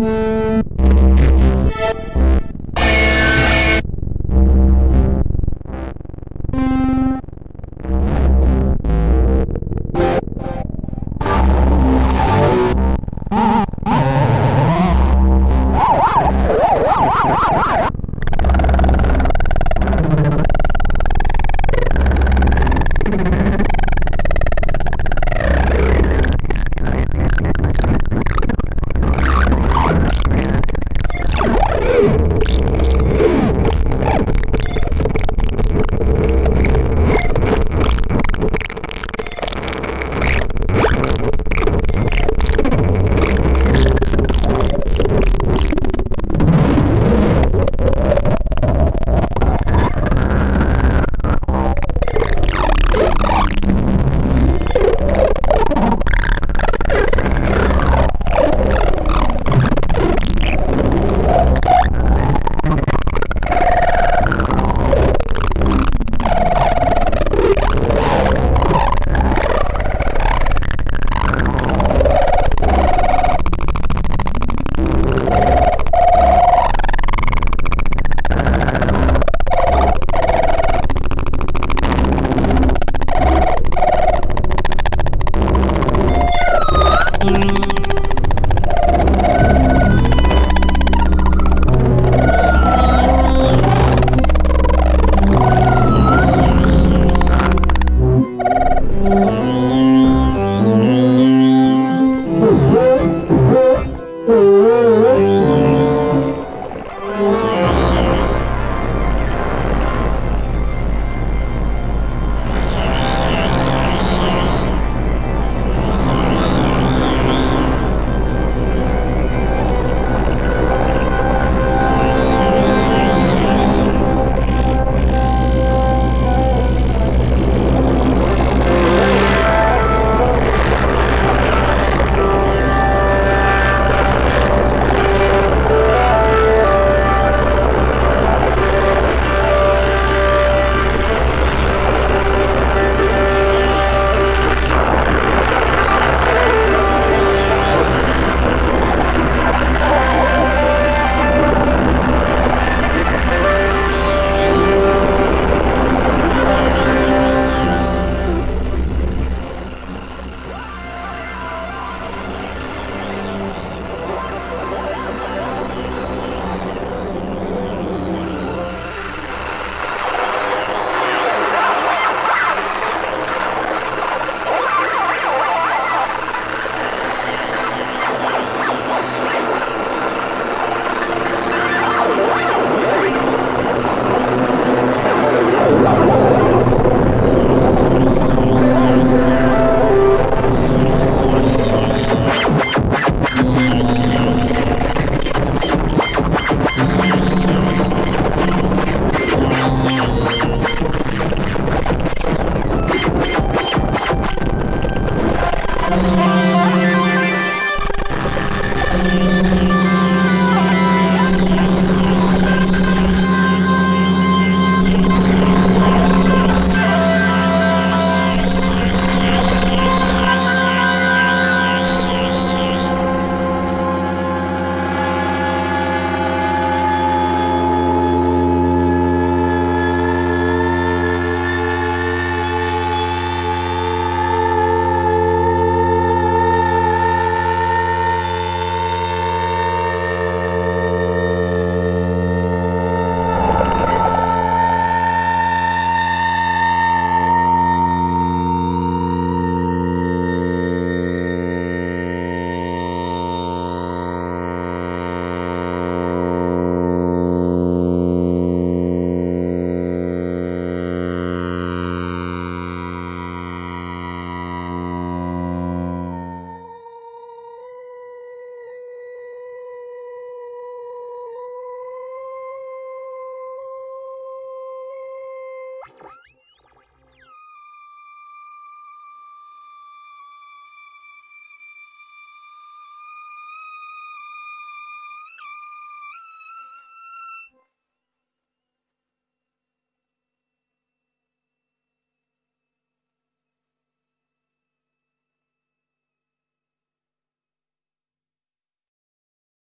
Mm-hmm.